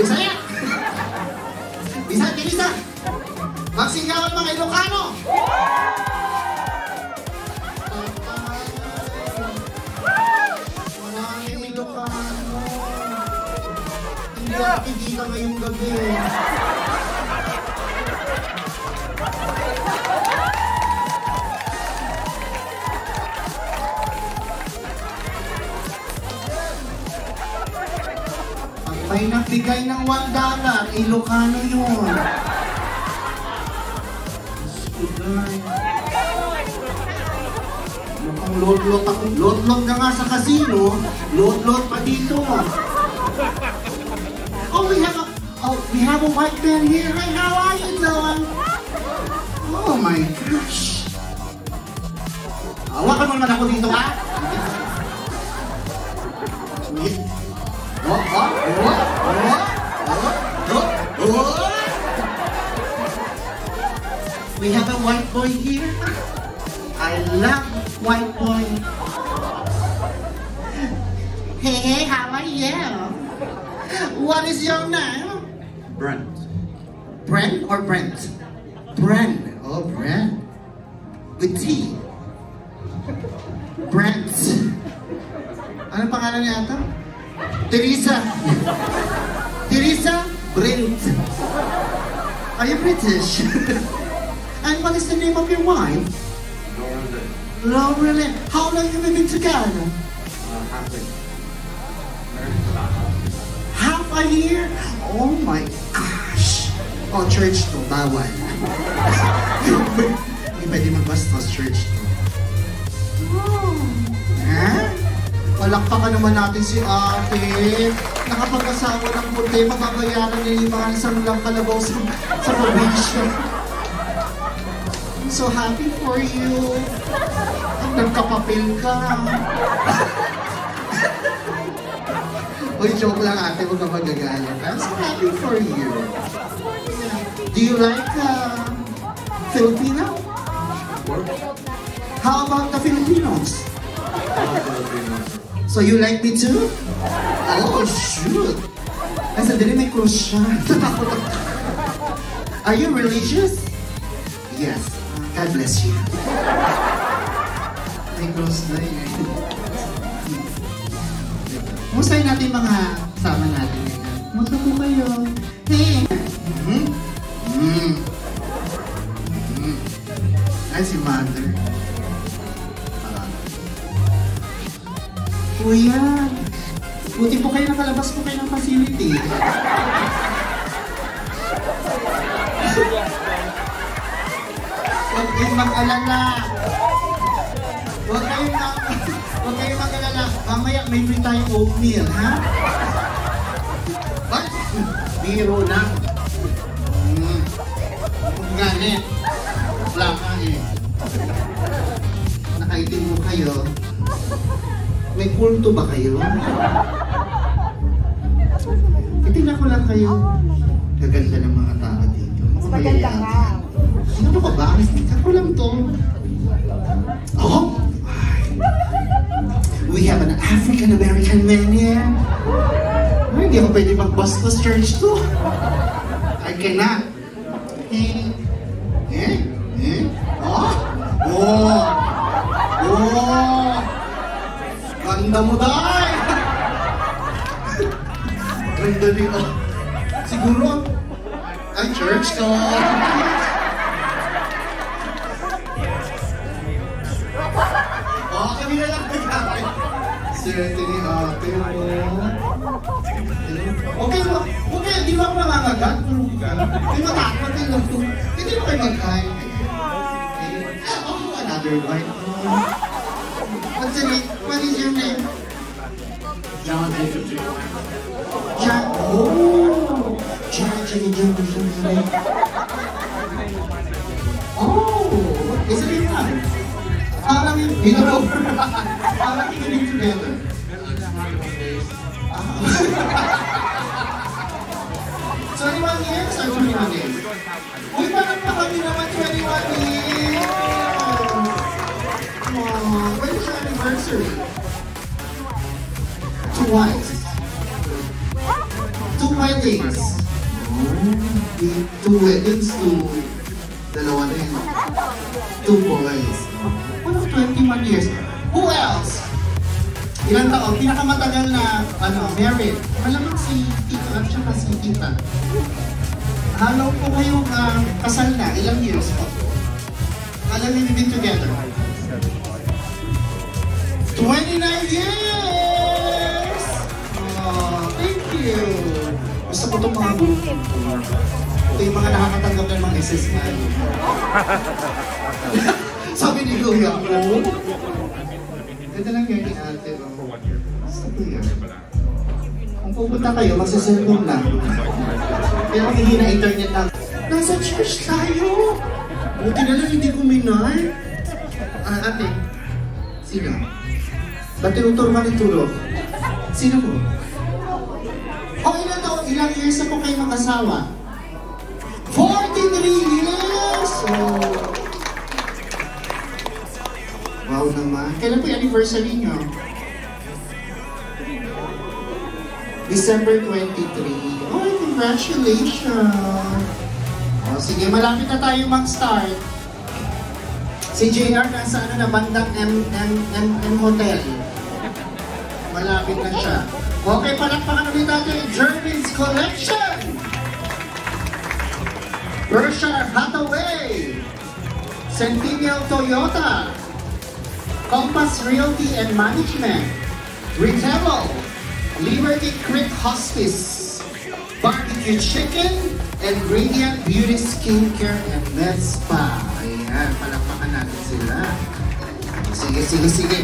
Bisaya! Bisaya, kinisa! Magsigawan mga Ilocano! Maraming Ilocano. Hindi ako kikita ngayong gabi. Nagbigay ng 1 dollar, Ilocano yun. Mukhang lot-lot ako. Lot-lot ka nga sa casino, lot-lot pa dito. Oh, we have a, oh, we have a white man here. Hey, how are you doing? Oh my gosh. Hawakan mo naman ako dito, ha? Oh, oh, oh. We have a white boy here. I love white boy. Hey, hey, how are you? What is your name? Brent. Brent or Brent? Brent. Oh, Brent. With T. Brent. Ano pangalan niya ata? Teresa. Teresa Brent. Are you British? and what is the name of your wife? Lauren. Lauren. How long have you been together? Uh, half. Half a year? Oh my gosh. Oh, church to. Bawal. Hindi pwede magbastos church to. Oh. Palakpakan naman natin si ate. Nakapag-asawa ng puti, mababayaran niya yung mga isang lang kalabaw sa, sa probinsya. I'm so happy for you. Nagkapapil ka. Uy, joke lang ate, huwag ka magagalit. I'm so happy for you. Do you like uh, Filipino? How about the Filipinos? Filipinos. So you like me too? Oh, shoot. Ay, sandali may crush. Are you religious? Yes. God bless you. May crush natin mga kasama natin. Kumusta po kayo? Huwag mag-alala. Huwag kayong mag Huwag kayong mag-alala. Mamaya may free tayong oatmeal, ha? What? Biro lang. Hmm. Ganit. Wala ka eh. Nakaitim mo kayo. May kulto ba kayo? Titignan ko lang kayo. Gaganda ng mga tao dito. Maganda nga. Ano ka ba? Ako lang to. Oh! We have an African-American man here. Ay, hindi ako pwede mag-Bastos Church to. I cannot. Eh? Eh? Eh? Oh! Oh! Oh! Ganda mo, Day! Ganda din. Oh. Siguro, ay, church to. Oh, kami na lang nagkakay. Sir Anthony, ah, pero mo. Okay, mo. Okay, di ba ako nangangagat? Hindi matakot din lang to. Hindi mo kayo magkain. Oh, another one. What's the name? What is your name? John Jacob Jacob. Jack. Oh! Jack, Jack, Jack. Oh! Is it fun? Parang yung binuro. Parang kikinig together. So, 21 years or 21 days? Uy, parang pa kami naman 21 years! Oh, when is your anniversary? Twice. Two weddings. Two weddings, two, dalawa na yun. Two boys. Ano, 21 years. Who else? Ilang taon? Pinakamatagal na, ano, married. Malamang si Tito at saka si Tita. Halaw po kayong ah, kasal na. Ilang years po? Alam niyo been together? 29 years! Oh, thank you! Gusto ko itong mga ito yung mga nakakatanggap ng mga SSI. Sabi ni Kuya ko. Ganda lang yan ni ate. oh. Ko yan. Kung pupunta kayo, magsaselfone lang. Pero hindi na internet lang. Nasa church tayo! Buti na lang hindi kuminar. Ah, ate. Sino? Ba't tinuturo ka ni Turo? Sino mo? O ilan taon, ilang years na po kayo mag-asawa? 43 years! Oh. Wow naman. Kailan po yung anniversary nyo? December 23. Oh, congratulations! Oh, sige, malapit na tayo mag-start. Si JR nasa ano na bandang M, M, M, M Hotel. Malapit na siya. Okay, palakpakan ulit natin yung Jeremy's Collection! Berkshire Hathaway! Centennial Toyota! Compass Realty and Management, Retail, Liberty Creek Hospice, Barbecue Chicken, and Radiant Beauty Skincare and Med Spa. Ayan, palakpakan natin sila. Sige, sige, sige.